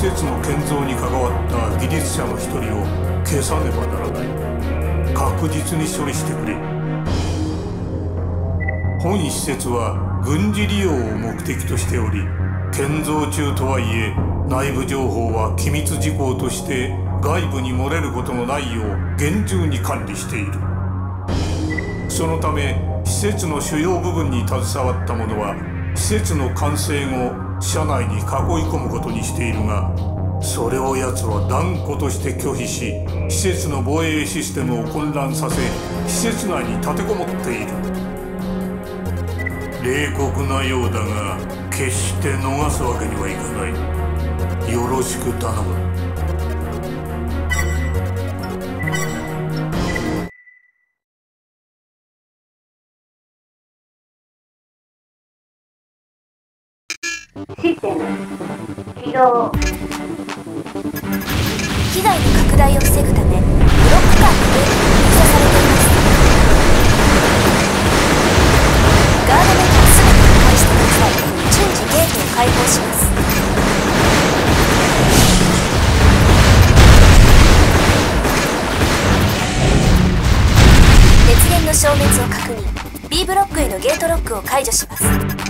施設の建造に関わった技術者の一人を消さねばならない確実に処理してくれ。本施設は軍事利用を目的としており建造中とはいえ内部情報は機密事項として外部に漏れることのないよう厳重に管理している。そのため施設の主要部分に携わった者は施設の完成後車内に囲い込むことにしているがそれを奴は断固として拒否し施設の防衛システムを混乱させ施設内に立てこもっている。冷酷なようだが決して逃すわけにはいかない。よろしく頼む。システム起動被害の拡大を防ぐためブロック間のゲートが封鎖されています。ガードメタを全て破壊してください順次ゲートを開放します。熱源の消滅を確認。B ブロックへのゲートロックを解除します。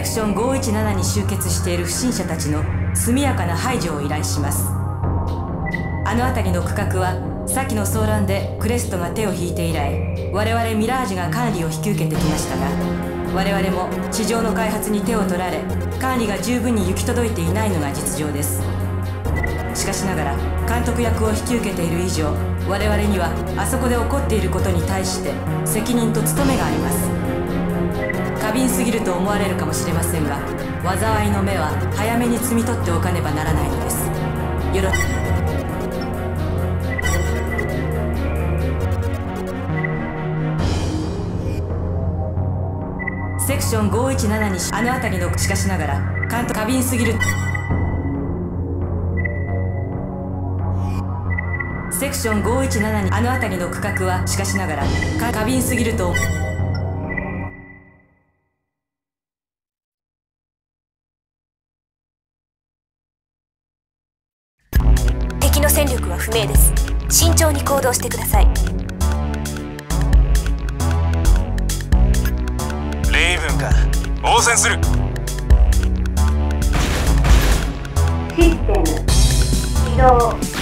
セクション517に集結している不審者たちの速やかな排除を依頼します。あの辺りの区画は先の騒乱でクレストが手を引いて以来我々ミラージュが管理を引き受けてきましたが我々も地上の開発に手を取られ管理が十分に行き届いていないのが実情です。しかしながら監督役を引き受けている以上我々にはあそこで起こっていることに対して責任と務めがあります。過敏すぎると思われるかもしれませんが災いの目は早めに摘み取っておかねばならないのです。よろしく。セクション517にあの辺りのしかしながら監督過敏すぎる。セクション517にあの辺りの区画はしかしながら過敏すぎると不明です。慎重に行動してください。レイブンか。応戦する。システム。起動